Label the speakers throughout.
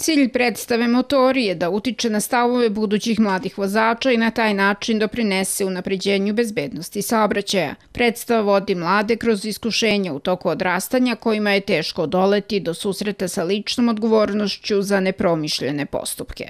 Speaker 1: Cilj predstave Motori je da utiče na stavove budućih mladih vozača i na taj način doprinese unapređenju bezbednosti saobraćaja. Predstava vodi mlade kroz iskušenja u toku odrastanja kojima je teško doleti do susreta sa ličnom odgovornošću za nepromišljene postupke.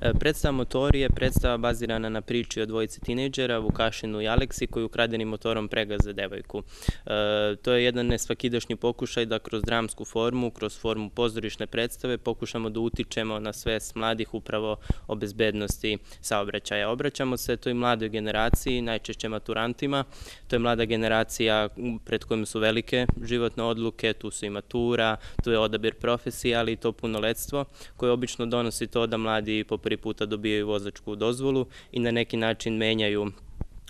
Speaker 2: E, predstava Motori je predstava bazirana na priči o dvojici tinejdžera, Vukašinu i Aleksi, koji ukradenim motorom pregaze devojku. E, to je jedan nesvakidašnji pokušaj da kroz dramsku formu, kroz formu pozorišne predstave pokušamo da utičemo na svest mladih upravo o bezbednosti saobraćaja. Obraćamo se toj mladoj generaciji, najčešće maturantima. To je mlada generacija pred kojim su velike životne odluke, tu su i matura, tu je odabir profesije, ali i to punoletstvo, koje obično donosi to da mladi po prvi puta dobijaju vozačku dozvolu i na neki način menjaju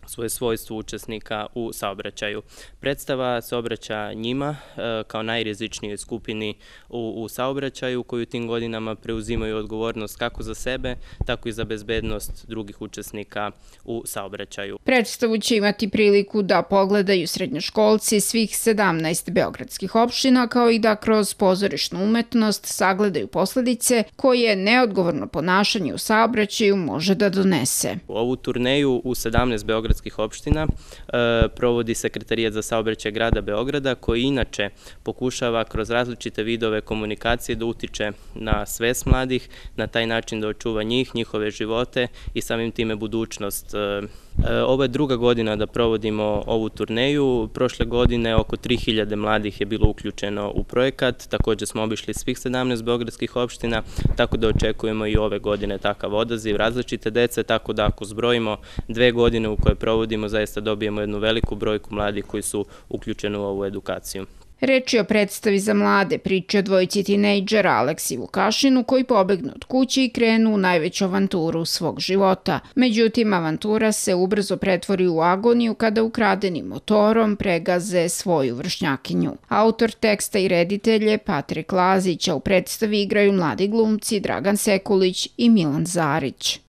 Speaker 2: svoje svojstvo učesnika u saobraćaju. Predstava se obraća njima e, kao najrizičnijoj skupini u, u saobraćaju koju tim godinama preuzimaju odgovornost kako za sebe, tako i za bezbednost drugih učesnika u saobraćaju.
Speaker 1: Predstavu će imati priliku da pogledaju srednjoškolci svih 17 beogradskih opština kao i da kroz pozorišnu umetnost sagledaju posledice koje neodgovorno ponašanje u saobraćaju može da donese.
Speaker 2: Ovu turneju u 17 beogradskih gradskih opština e, provodi Sekretarijat za saobraćaj grada Beograda, koji inače pokušava kroz različite vidove komunikacije da utiče na svest mladih, na taj način da očuva njih, njihove živote i samim time budućnost e, e, Ovo je druga godina da provodimo ovu turneju. Prošle godine oko 3000 mladih je bilo uključeno u projekat. Takođe smo obišli svih 17 beogradskih opština, tako da očekujemo i ove godine takav odaziv različite dece, tako da ako zbrojimo dve godine u koje provodimo, zaista dobijemo jednu veliku brojku mladih koji su uključeni u ovu edukaciju.
Speaker 1: Reč je o predstavi za mlade, priče o dvojici tinejdžera Aleksi Vukašinu koji pobegnu od kuće i krenu u najveću avanturu svog života. Međutim, avantura se ubrzo pretvori u agoniju kada ukradenim motorom pregaze svoju vršnjakinju. Autor teksta i reditelje Patrik Lazić, a u predstavi igraju mladi glumci Dragan Sekulić i Milan Zarić.